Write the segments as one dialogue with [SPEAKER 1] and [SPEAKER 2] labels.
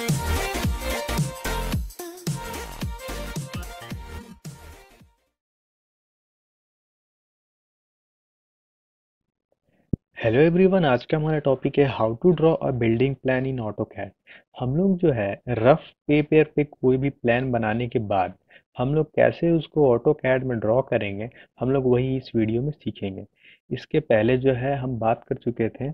[SPEAKER 1] Hello everyone आज का हमारा टॉपिक है how to draw a building plan in AutoCAD हम लोग जो है रफ पेपर पे कोई भी प्लान बनाने के बाद, हम लोग कैसे उसको ऑटो कैड में ड्रॉ करेंगे, हम लोग वही इस वीडियो में सीखेंगे। इसके पहले जो है, हम बात कर चुके थे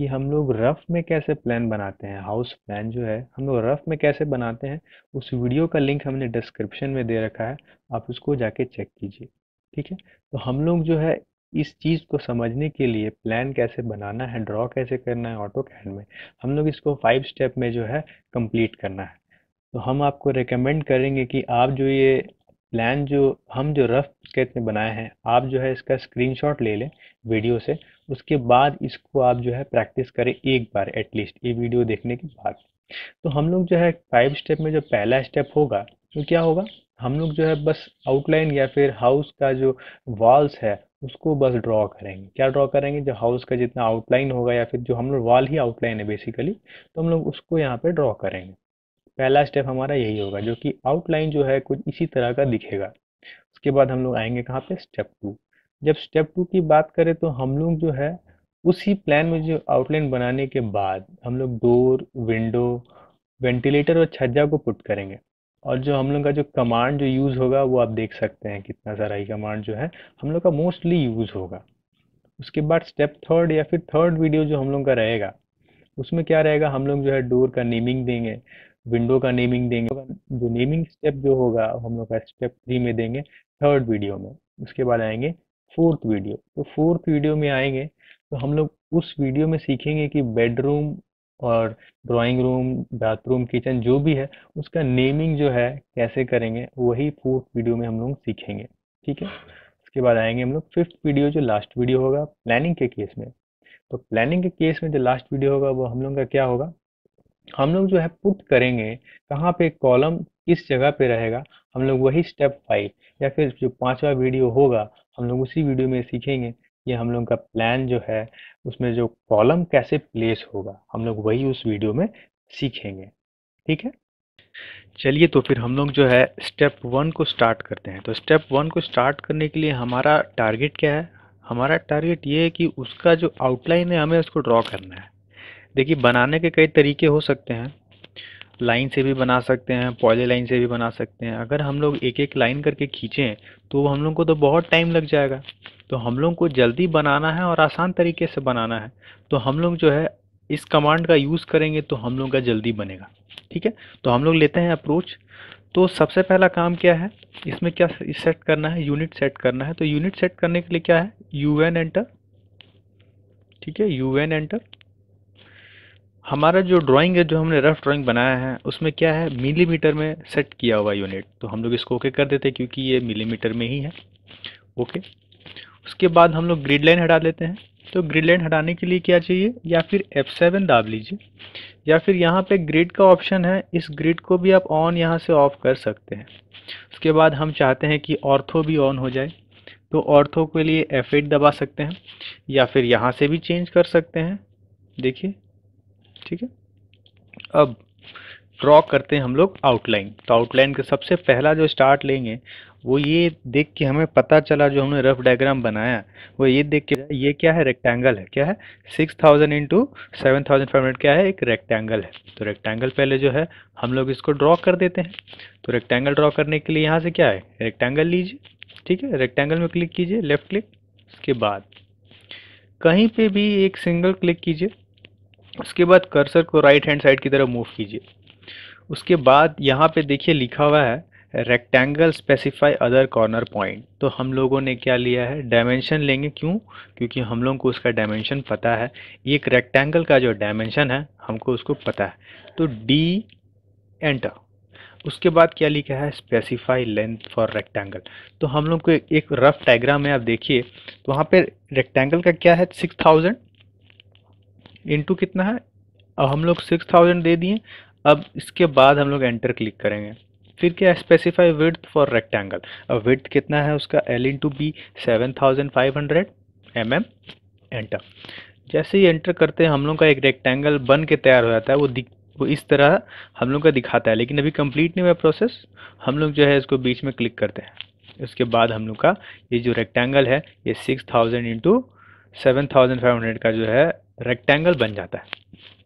[SPEAKER 1] कि हम लोग रफ में कैसे प्लान बनाते हैं? हाउस प्लान जो है, हम लोग रफ में कैसे बनाते हैं? उस वीडियो का लिंक हमने डिस्क्रिप्शन में दे रखा है, आप उसको जाके चेक कीजिए, ठीक है? तो हम लोग जो है, इस चीज़ को समझने के लिए प्लान कैसे बनाना है, ड्रॉ कैसे करना है, ऑटो कैड में, हम लोग इसको फाइव स्टेप में जो है, कंप्लीट करना है। तो हम आपको रिकमेंड करेंगे कि आप जो ये प्लान जो, हम जो रफ स्केच में बनाए हैं, आप जो है इसका स्क्रीनशॉट ले लें वीडियो से, उसके बाद इसको आप जो है प्रैक्टिस करें एक बार एटलीस्ट ये वीडियो देखने के बाद। तो हम लोग जो है फाइव स्टेप में जो पहला स्टेप होगा तो क्या होगा? हम लोग जो है बस आउटलाइन या फिर हाउस का जो वॉल्स है, उसको बस ड्रॉ करेंगे। क्या ड्रॉ करेंगे? जो हाउस का जितना आउटलाइन होगा या फिर जो हम लोग वॉल ही आउटलाइन है बेसिकली तो हम लोग उसको यहाँ पे ड्रॉ करेंगे। पहला स्टेप हमारा यही होगा, जो कि आउटलाइन जो है कुछ इसी तरह का दिखेगा। उसके बाद हम लोग आएँगे कहाँ पे? स्टेप टू जब स्टेप टू की बात करें तो हम लोग जो है, उसी प्लान में जो आउटलाइन बनाने के बाद हम लोग डोर विंडो वेंटिलेटर और छज्जा को पुट करेंगे। और जो हम लोग का जो कमांड जो यूज़ होगा, वो आप देख सकते हैं कितना सारा ही कमांड जो है, हम लोग का मोस्टली यूज़ होगा। उसके बाद स्टेप थर्ड या फिर थर्ड वीडियो जो हम लोग का रहेगा, उसमें क्या रहेगा? हम लोग जो है डोर का नेमिंग देंगे। विंडो का नेमिंग देंगे। जो नेमिंग स्टेप जो होगा, हम लोग का स्टेप थ्री में देंगे थर्ड वीडियो में। उसके बाद आएँगे फोर्थ वीडियो तो फोर्थ वीडियो में आएँगे तो हम लोग उस वीडियो में सीखेंगे कि बेडरूम और ड्राइंग रूम बाथरूम किचन जो भी है, उसका नेमिंग जो है, कैसे करेंगे, वही फोर्थ वीडियो में हम लोग सीखेंगे। ठीक है? उसके बाद आएँगे हम लोग फिफ्थ वीडियो जो लास्ट वीडियो होगा प्लानिंग के केस में। तो प्लानिंग के केस में जो लास्ट वीडियो होगा, वो हम लोग का क्या होगा? हम लोग जो है पुट करेंगे, कहाँ पे कॉलम किस जगह पे रहेगा, हम लोग वही स्टेप फाइव या फिर जो पांचवा वीडियो होगा, हम लोग उसी वीडियो में सीखेंगे। कि हम लोग का प्लान जो है, उसमें जो कॉलम कैसे प्लेस होगा, हम लोग वही उस वीडियो में सीखेंगे। ठीक है? चलिए तो फिर हम लोग जो है स्टेप वन को स्टार्ट करते हैं। तो स्टेप वन को स्टार्ट करने के लिए हमारा टारगेट क्या है? हमारा टारगेट ये है कि उसका जो आउटलाइन है, हमें उसको ड्रॉ करना है। देखिए, बनाने के कई तरीके हो सकते हैं। लाइन से भी बना सकते हैं पॉली लाइन से भी बना सकते हैं। अगर हम लोग एक एक लाइन करके खींचें तो हम लोग को तो बहुत टाइम लग जाएगा। तो हम लोग को जल्दी बनाना है और आसान तरीके से बनाना है। तो हम लोग जो है, इस कमांड का यूज़ करेंगे तो हम लोग का जल्दी बनेगा। ठीक है? तो हम लोग लेते हैं अप्रोच। तो सबसे पहला काम क्या है? इसमें क्या सेट करना है? यूनिट सेट करना है। तो यूनिट सेट करने के लिए क्या है? यू एन एंटर ठीक है? यू एन एंटर हमारा जो ड्राइंग है, जो हमने रफ ड्राइंग बनाया है, उसमें क्या है? मिलीमीटर में सेट किया हुआ यूनिट तो हम लोग इसको ओके कर देते हैं, क्योंकि ये मिलीमीटर में ही है। ओके उसके बाद हम लोग ग्रिड लाइन हटा लेते हैं। तो ग्रिड लाइन हटाने के लिए क्या चाहिए? या फिर F7 दाब लीजिए। या फिर यहाँ पे ग्रिड का ऑप्शन है, इस ग्रिड को भी आप ऑन यहाँ से ऑफ़ कर सकते हैं। उसके बाद हम चाहते हैं कि ऑर्थो भी ऑन हो जाए। तो ऑर्थो के लिए F8 दबा सकते हैं। या फिर यहाँ से भी चेंज कर सकते हैं। देखिए। ठीक है? अब ड्रॉ करते हैं हम लोग आउटलाइन तो आउटलाइन का सबसे पहला जो स्टार्ट लेंगे, वो ये देख के हमें पता चला जो हमने रफ डायग्राम बनाया, वो ये देख के ये क्या है? रेक्टेंगल है. क्या है? Six thousand into seven thousand five hundred क्या है? एक रेक्टेंगल है. तो रेक्टेंगल पहले जो है, हम लोग इसको ड्रॉ कर देते हैं. तो रेक्टेंगल ड्रॉ करने के लिए यहाँ से क्या है? रेक्टेंगल लीजिए. ठीक है? रेक्टेंगल में क्लिक कीजिए लेफ़्ट क्लिक उसके बाद कहीं पे भी एक सिंगल क्लिक कीजिए. उसके बाद कर्सर को राइट हैंड साइड की तरफ़ मूव कीजिए। उसके बाद यहाँ पे देखिए लिखा हुआ है rectangle specify other corner point तो हम लोगों ने क्या लिया है? डायमेंशन लेंगे। क्यों? क्योंकि हम लोगों को उसका डायमेंशन पता है। एक रेक्टेंगल का जो डायमेंशन है, हमको उसको पता है। तो डी एंटर उसके बाद क्या लिखा है? स्पेसिफाई लेंथ फॉर रेक्टेंगल तो हम लोग को एक रफ डायग्राम में आप देखिए तो वहाँ पर रेक्टेंगल का क्या है? सिक्स थाउज़ेंड इंटू कितना है? अब हम लोग सिक्स थाउज़ेंड दे दिए। अब इसके बाद हम लोग एंटर क्लिक करेंगे। फिर क्या स्पेसिफाई विड्थ फॉर रेक्टेंगल अब विड्थ कितना है उसका? L into B seven thousand five hundred M M enter जैसे ही एंटर करते हैं, हम लोग का एक रेक्टेंगल बन के तैयार हो जाता है। वो दिख, वो इस तरह हम लोग का दिखाता है। लेकिन अभी कंप्लीट नहीं हुआ प्रोसेस हम लोग जो है इसको बीच में क्लिक करते हैं। उसके बाद हम लोग का ये जो रेक्टेंगल है, ये six thousand into seven thousand five hundred का जो है रेक्टेंगल बन जाता है।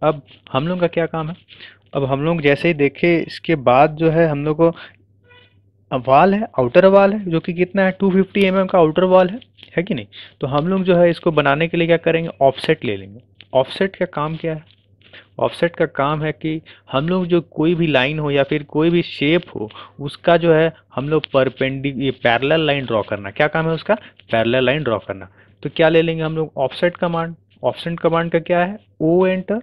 [SPEAKER 1] अब हम लोग का क्या काम है? अब हम लोग जैसे ही देखे, इसके बाद जो है हम लोग को वाल है आउटर वाल है, जो कि कितना है? 250 फिफ्टी mm का आउटर वाल है है कि नहीं? तो हम लोग जो है इसको बनाने के लिए क्या करेंगे? ऑफसेट ले लेंगे। ऑफसेट का काम क्या है? ऑफसेट का काम है कि हम लोग जो कोई भी लाइन हो या फिर कोई भी शेप हो, उसका जो है हम लोग परपेंडि ये पैरेलल लाइन ड्रॉ करना। क्या काम है उसका? पैरेलल लाइन ड्रॉ करना। तो क्या ले लेंगे हम लोग? ऑफसेट कमांड ऑफसेट कमांड का क्या है? ओ एंटर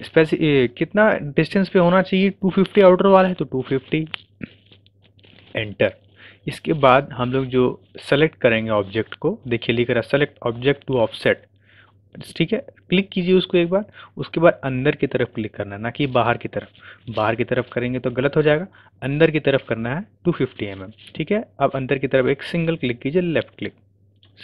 [SPEAKER 1] स्पेसि कितना डिस्टेंस पे होना चाहिए? 250 आउटर वाला है तो 250 एंटर इसके बाद हम लोग जो सेलेक्ट करेंगे ऑब्जेक्ट को देखिए लिख रहा सेलेक्ट ऑब्जेक्ट टू ऑफसेट ठीक है? क्लिक कीजिए उसको एक बार. उसके बाद अंदर की तरफ़ क्लिक करना है ना कि बाहर की तरफ़. बाहर की तरफ़ करेंगे तो गलत हो जाएगा. अंदर की तरफ़ करना है 250 फिफ्टी mm, ठीक है? अब अंदर की तरफ़ एक सिंगल क्लिक कीजिए लेफ़्ट क्लिक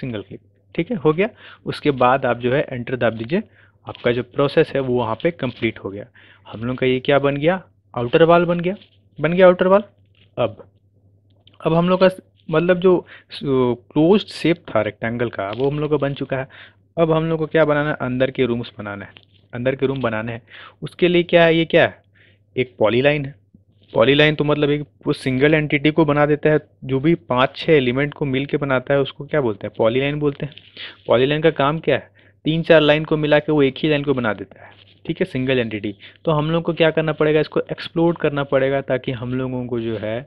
[SPEAKER 1] सिंगल क्लिक ठीक है, हो गया। उसके बाद आप जो है एंटर दाब दीजिए। आपका जो प्रोसेस है, वो वहाँ पे कंप्लीट हो गया। हम लोग का ये क्या बन गया? आउटर वाल बन गया। बन गया आउटर वाल अब अब हम लोग का मतलब जो क्लोज शेप था रेक्टेंगल का, वो हम लोग का बन चुका है। अब हम लोग को क्या बनाना है? अंदर के रूम्स बनाना है। अंदर के रूम बनाने हैं। उसके लिए क्या है? ये क्या है? एक पॉलीलाइन है। पॉलीलाइन तो मतलब एक वो सिंगल एंटिटी को बना देता है, जो भी पाँच छः एलिमेंट को मिल के बनाता है, उसको क्या बोलते हैं? पॉलीलाइन बोलते हैं। पॉलीलाइन का काम क्या है? तीन चार लाइन को मिला के वो एक ही लाइन को बना देता है, ठीक है सिंगल एंटिटी तो हम लोग को क्या करना पड़ेगा? इसको एक्सप्लोर करना पड़ेगा ताकि हम लोगों को जो है,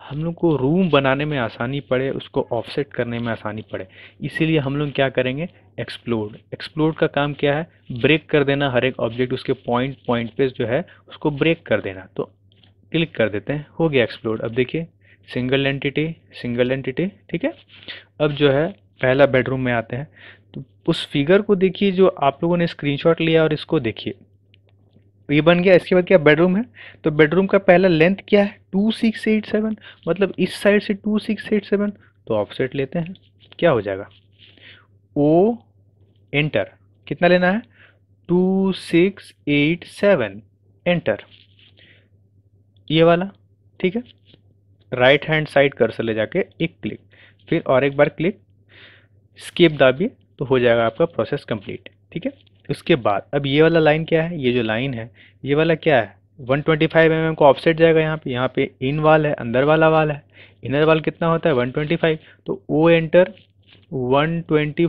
[SPEAKER 1] हम लोग को रूम बनाने में आसानी पड़े, उसको ऑफसेट करने में आसानी पड़े। इसीलिए हम लोग क्या करेंगे? एक्सप्लोर एक्सप्लोर का काम क्या है? ब्रेक कर देना हर एक ऑब्जेक्ट उसके पॉइंट पॉइंट पे जो है, उसको ब्रेक कर देना। तो क्लिक कर देते हैं, हो गया एक्सप्लोर अब देखिए सिंगल एंटिटी सिंगल एंटिटी ठीक है? अब जो है, पहला बेडरूम में आते हैं। तो उस फिगर को देखिए, जो आप लोगों ने स्क्रीनशॉट लिया और इसको देखिए। ये बन गया, इसके बाद क्या बेडरूम है? तो बेडरूम का पहला लेंथ क्या है? टू सिक्स एट सेवन मतलब इस साइड से टू सिक्स एट सेवन तो ऑफसेट लेते हैं। क्या हो जाएगा? ओ एंटर कितना लेना है? Two six eight seven enter ये वाला, ठीक है? राइट हैंड साइड कर्सर ले जाके एक क्लिक फिर और एक बार क्लिक स्केप दाबिए तो हो जाएगा आपका प्रोसेस कंप्लीट ठीक है? उसके बाद, अब ये वाला लाइन क्या है? ये जो लाइन है, ये वाला क्या है? 125 ट्वेंटी mm को ऑफसेट जाएगा यहाँ पे यहाँ पे इन वाल है, अंदर वाला वाल है। इनर वाल कितना होता है? 125 तो ओ एंटर 125 ट्वेंटी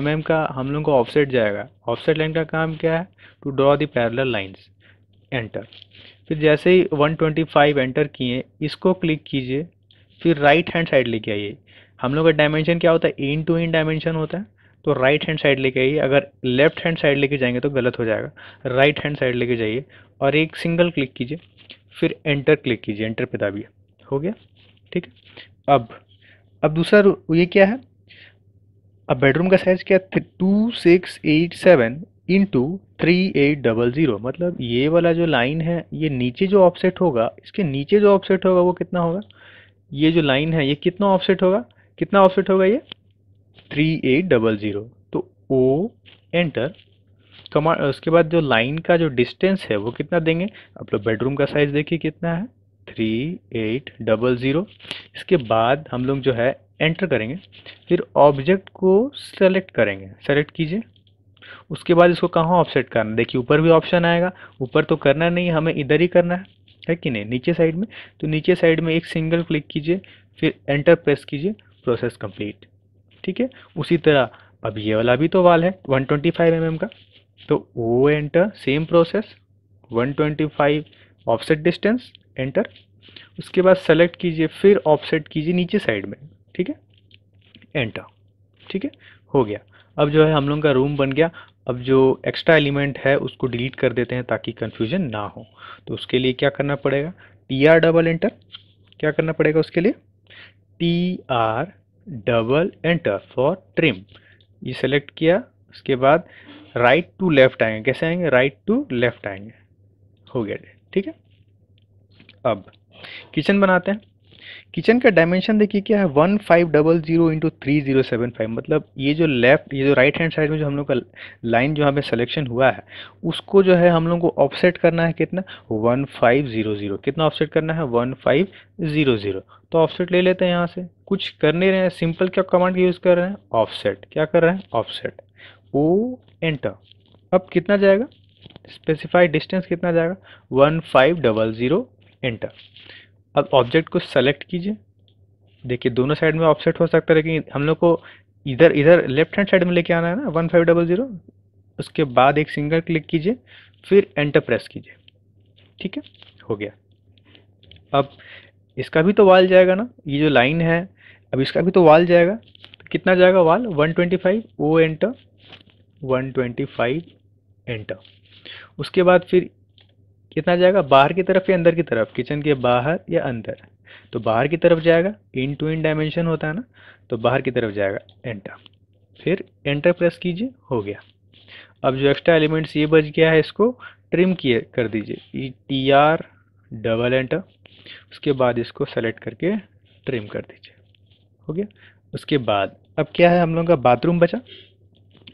[SPEAKER 1] mm का हम लोग को ऑफसेट जाएगा। ऑफसेट लाइन का काम क्या है? To draw the parallel lines enter फिर जैसे ही 125 एंटर किए, इसको क्लिक कीजिए, फिर राइट हैंड साइड लेके आइए। हम लोग का डायमेंशन क्या होता है? इन टू इन डायमेंशन होता है। तो राइट हैंड साइड लेके आइए। अगर लेफ़्ट हैंड साइड लेके जाएँगे तो गलत हो जाएगा। राइट हैंड साइड लेके जाइए और एक सिंगल क्लिक कीजिए। फिर एंटर क्लिक कीजिए। एंटर पे दाबिए। हो गया? ठीक है? अब अब दूसरा ये क्या है? अब बेडरूम का साइज़ क्या है? Two six eight seven into three eight double zero मतलब ये वाला जो लाइन है, ये नीचे जो ऑफसेट होगा, इसके नीचे जो ऑफसेट होगा वो कितना होगा? ये जो लाइन है, ये कितना ऑफसेट होगा? कितना ऑफसेट होगा ये? थ्री एट डबल ज़ीरो तो ओ एंटर कमा, उसके बाद जो लाइन का जो डिस्टेंस है, वो कितना देंगे? आप लोग बेडरूम का साइज़ देखिए कितना है। थ्री एट डबल ज़ीरो इसके बाद हम लोग जो है एंटर करेंगे। फिर ऑब्जेक्ट को सेलेक्ट करेंगे। सेलेक्ट कीजिए। उसके बाद इसको कहाँ ऑफसेट करना देखिए, ऊपर भी ऑप्शन आएगा, ऊपर तो करना नहीं हमें इधर ही करना है है कि नहीं? नीचे साइड में तो नीचे साइड में एक सिंगल क्लिक कीजिए, फिर एंटर प्रेस कीजिए प्रोसेस कंप्लीट ठीक है? उसी तरह, अब ये वाला भी तो वाल है 125 ट्वेंटी mm का तो वो enter same process 125 offset distance enter उसके बाद सेलेक्ट कीजिए, फिर ऑफसेट कीजिए नीचे साइड में, ठीक है? एंटर ठीक है? हो गया. अब जो है हम लोग का रूम बन गया। अब जो एक्स्ट्रा एलिमेंट है, उसको डिलीट कर देते हैं ताकि कन्फ्यूज़न ना हो। तो उसके लिए क्या करना पड़ेगा? टी आर डबल एंटर क्या करना पड़ेगा उसके लिए? T R double enter for trim ये सेलेक्ट किया। उसके बाद राइट टू लेफ़्ट आएँगे। कैसे आएँगे? राइट टू लेफ़्ट आएँगे। हो गया ठीक है? अब किचन बनाते हैं। किचन का डायमेंशन देखिए क्या है? One five double zero into three zero seven five मतलब ये जो लेफ़्ट ये जो राइट हैंड साइड में जो हम लोग का लाइन जो हमें सिलेक्शन हुआ है, उसको जो है हम लोग को ऑफसेट करना है कितना? वन फाइव ज़ीरो ज़ीरो कितना ऑफसेट करना है? वन फाइव ज़ीरो ज़ीरो तो ऑफसेट ले लेते हैं यहाँ से। कुछ कर नहीं रहे हैं सिंपल क्या कमांड यूज़ कर रहे हैं? ऑफसेट क्या कर रहे हैं? ऑफसेट ओ एंटर अब कितना जाएगा? स्पेसिफाइड डिस्टेंस कितना जाएगा? One five double zero enter अब ऑब्जेक्ट को सेलेक्ट कीजिए। देखिए, दोनों साइड में ऑफसेट हो सकता है, लेकिन हम लोग को इधर इधर लेफ़्ट हैंड साइड में लेके आना है ना वन फाइव डबल ज़ीरो उसके बाद एक सिंगल क्लिक कीजिए, फिर एंटर प्रेस कीजिए। ठीक है? हो गया। अब इसका भी तो वाल जाएगा ना, ये जो लाइन है, अब इसका भी तो वाल जाएगा। तो कितना जाएगा वाल 125 ओ एंटर 125 एंटर उसके बाद फिर कितना जाएगा? बाहर की तरफ़ या अंदर की तरफ़? किचन के बाहर या अंदर? तो बाहर की तरफ़ जाएगा इन टू इन डायमेंशन होता है ना तो बाहर की तरफ़ जाएगा एंटर फिर एंटर प्रेस कीजिए, हो गया. अब जो एक्स्ट्रा एलिमेंट्स ये बच गया है इसको ट्रिम किए, कर दीजिए. E T R double enter उसके बाद इसको सेलेक्ट करके ट्रिम कर दीजिए. हो गया? उसके बाद, अब क्या है हम लोगों का बाथरूम बचा?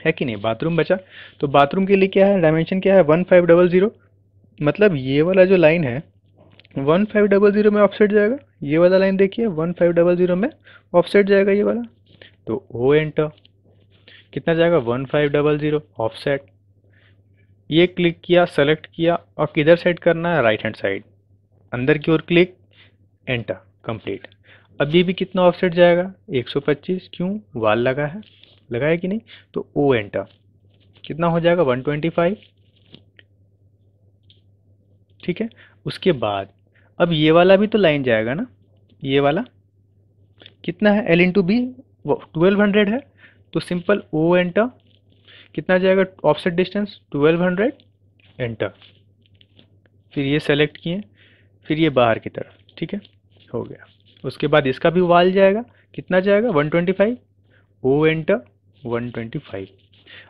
[SPEAKER 1] है कि नहीं? बाथरूम बचा? तो बाथरूम के लिए क्या है? डायमेंशन क्या है? वन फाइव डबल ज़ीरो मतलब ये वाला जो लाइन है वन फाइव डबल ज़ीरो में ऑफसेट जाएगा। ये वाला लाइन देखिए वन फाइव डबल ज़ीरो में ऑफसेट जाएगा ये वाला। तो ओ एंटर कितना जाएगा? One five double zero offset ये क्लिक किया सेलेक्ट किया, और किधर सेट करना है? राइट हैंड साइड अंदर की ओर क्लिक एंटर कंप्लीट अब ये भी कितना ऑफसेट जाएगा? 125 क्यों? वाल लगा है। लगा है कि नहीं? तो ओ एंटर कितना हो जाएगा? 125 ठीक है? उसके बाद, अब ये वाला भी तो लाइन जाएगा ना? ये वाला? कितना है? L into B twelve hundred है। तो सिंपल ओ एंटर कितना जाएगा? Offset distance twelve hundred enter फिर ये सेलेक्ट किए, फिर ये बाहर की तरफ़, ठीक है? हो गया। उसके बाद इसका भी वाल जाएगा। कितना जाएगा? 125 ओ एंटर 125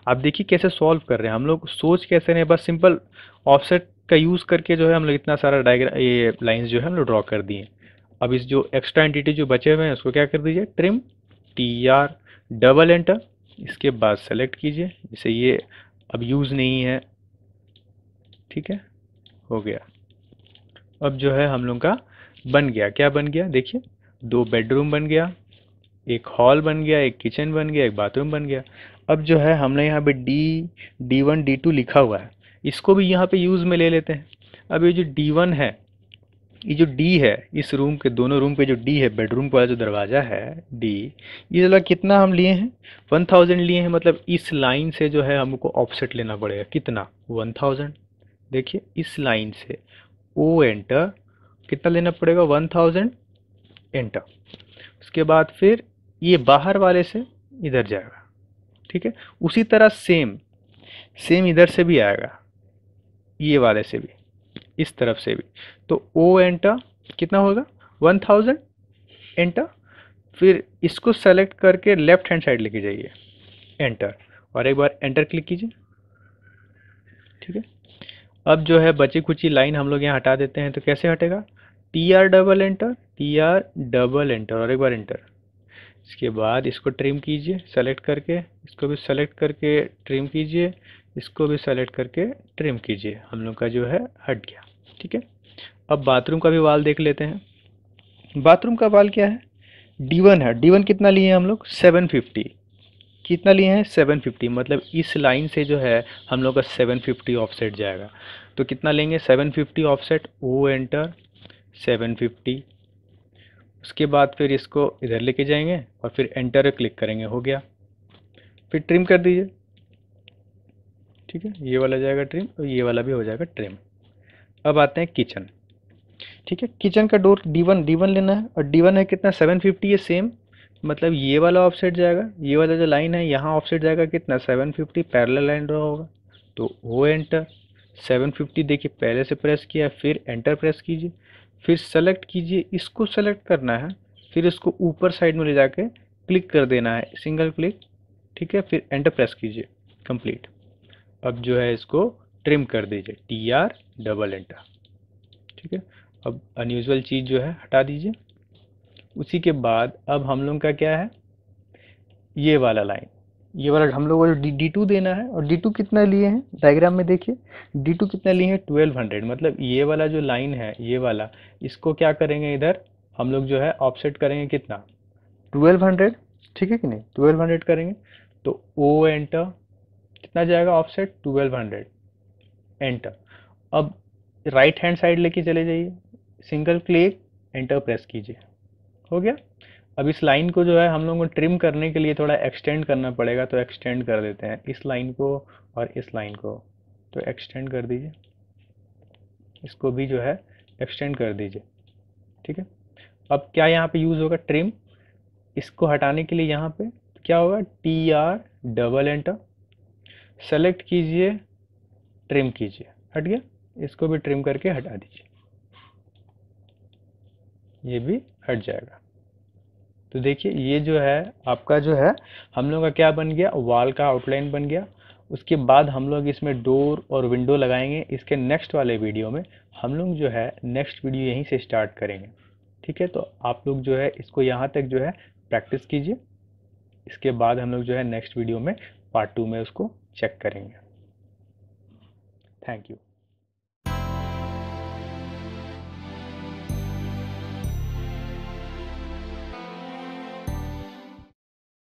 [SPEAKER 1] आप देखिए कैसे सॉल्व कर रहे हैं। हम लोग सोच कैसे नहीं बस सिंपल ऑफसेट का यूज़ करके जो है हम लोग इतना सारा डायग्राम ये लाइंस जो है हम लोग ड्रॉ कर दिए। अब इस जो एक्स्ट्रा एंटिटी जो बचे हुए हैं, उसको क्या कर दीजिए? Trim T R double enter इसके बाद सेलेक्ट कीजिए। जैसे ये अब यूज़ नहीं है। ठीक है? हो गया। अब जो है हम लोग का बन गया। क्या बन गया? देखिए, दो बेडरूम बन गया, एक हॉल बन गया, एक किचन बन गया, एक बाथरूम बन गया। अब जो है हमने यहाँ पे D D one D two लिखा हुआ है। इसको भी यहाँ पे यूज़ में ले लेते हैं। अब ये जो डी वन है, ये जो डी है, इस रूम के, दोनों रूम पे जो डी है बेडरूम वाला जो दरवाज़ा है डी ये वाला कितना हम लिए हैं? वन थाउज़ेंड लिए हैं मतलब इस लाइन से जो है हमको ऑफसेट लेना पड़ेगा। कितना? वन थाउज़ेंड देखिए, इस लाइन से ओ एंटर कितना लेना पड़ेगा? वन थाउज़ेंड एंटर उसके बाद फिर ये बाहर वाले से इधर जाएगा। ठीक है? उसी तरह सेम सेम इधर से भी आएगा। ये वाले से भी, इस तरफ़ से भी। तो ओ एंटर कितना होगा? वन थाउज़ेंड एंटर फिर इसको सेलेक्ट करके लेफ़्ट हैंड साइड लेके जाइए। एंटर और एक बार एंटर क्लिक कीजिए। ठीक है? अब जो है बची कुची लाइन हम लोग यहाँ हटा देते हैं तो कैसे हटेगा? T R double enter T R double enter और एक बार एंटर इसके बाद इसको ट्रिम कीजिए सेलेक्ट करके, इसको भी सेलेक्ट करके ट्रिम कीजिए। इसको भी सेलेक्ट करके ट्रिम कीजिए। हम लोग का जो है, हट गया। ठीक है? अब बाथरूम का भी वाल देख लेते हैं। बाथरूम का वाल क्या है? डी वन है। डी वन कितना लिए हैं हम लोग? सेवन फिफ्टी कितना लिए हैं? सेवन फिफ्टी मतलब इस लाइन से जो है, हम लोग का सेवन फिफ्टी ऑफसेट जाएगा। तो कितना लेंगे? Seven fifty offset O enter seven fifty उसके बाद फिर इसको इधर लेके जाएँगे और फिर एंटर क्लिक करेंगे। हो गया। फिर ट्रिम कर दीजिए। ठीक है? ये वाला जाएगा ट्रिम और ये वाला भी हो जाएगा ट्रिम अब आते हैं किचन ठीक है? किचन का door D one D one लेना है और डी वन है कितना? सेवन फिफ्टी है सेम मतलब ये वाला ऑफसेट जाएगा, ये वाला जो लाइन है, यहाँ ऑफसेट जाएगा कितना? सेवन फिफ्टी पैरल लाइन रहा होगा। तो वो एंटर सेवन फिफ्टी देखिए, पहले से प्रेस किया, फिर एंटर प्रेस कीजिए, फिर सेलेक्ट कीजिए, इसको सेलेक्ट करना है, फिर इसको ऊपर साइड में ले जाके क्लिक कर देना है सिंगल क्लिक ठीक है? फिर एंटर प्रेस कीजिए कंप्लीट अब जो है इसको ट्रिम कर दीजिए। टी आर डबल एंटर ठीक है? अब अनयूजल चीज़ जो है, हटा दीजिए। उसी के बाद अब हम लोग का क्या है? ये वाला लाइन ये वाला हम लोग को डी टू देना है। और डी टू कितना लिए हैं? डायग्राम में देखिए। डी टू कितना लिए हैं? ट्वेल्व हंड्रेड मतलब ये वाला जो लाइन है, ये वाला, इसको क्या करेंगे इधर? हम लोग जो है ऑफसेट करेंगे कितना? ट्वेल्व हंड्रेड ठीक है कि नहीं? ट्वेल्व हंड्रेड करेंगे। तो ओ एंटर कितना जाएगा ऑफसेट ट्वेल्व हंड्रेड एंटर अब राइट हैंड साइड लेके चले जाइए. सिंगल क्लिक एंटर प्रेस कीजिए. हो गया? अब इस लाइन को जो है हम लोगों को ट्रिम करने के लिए थोड़ा एक्सटेंड करना पड़ेगा तो एक्सटेंड कर देते हैं. इस लाइन को और इस लाइन को. तो एक्सटेंड कर दीजिए. इसको भी जो है एक्सटेंड कर दीजिए. ठीक है? अब क्या यहाँ पे यूज़ होगा? ट्रिम इसको हटाने के लिए यहाँ पे क्या होगा? T R double enter select कीजिए ट्रिम कीजिए। हट गया? इसको भी ट्रिम करके हटा दीजिए। ये भी हट जाएगा। तो देखिए, ये जो है, आपका जो है, हम लोग का क्या बन गया? वॉल का आउटलाइन बन गया। उसके बाद हम लोग इसमें डोर और विंडो लगाएँगे। इसके नेक्स्ट वाले वीडियो में हम लोग जो है नेक्स्ट वीडियो यहीं से स्टार्ट करेंगे। ठीक है? तो आप लोग जो है, इसको यहाँ तक जो है प्रैक्टिस कीजिए। इसके बाद हम लोग जो है नेक्स्ट वीडियो में पार्ट टू में उसको चेक करेंगे। Thank you.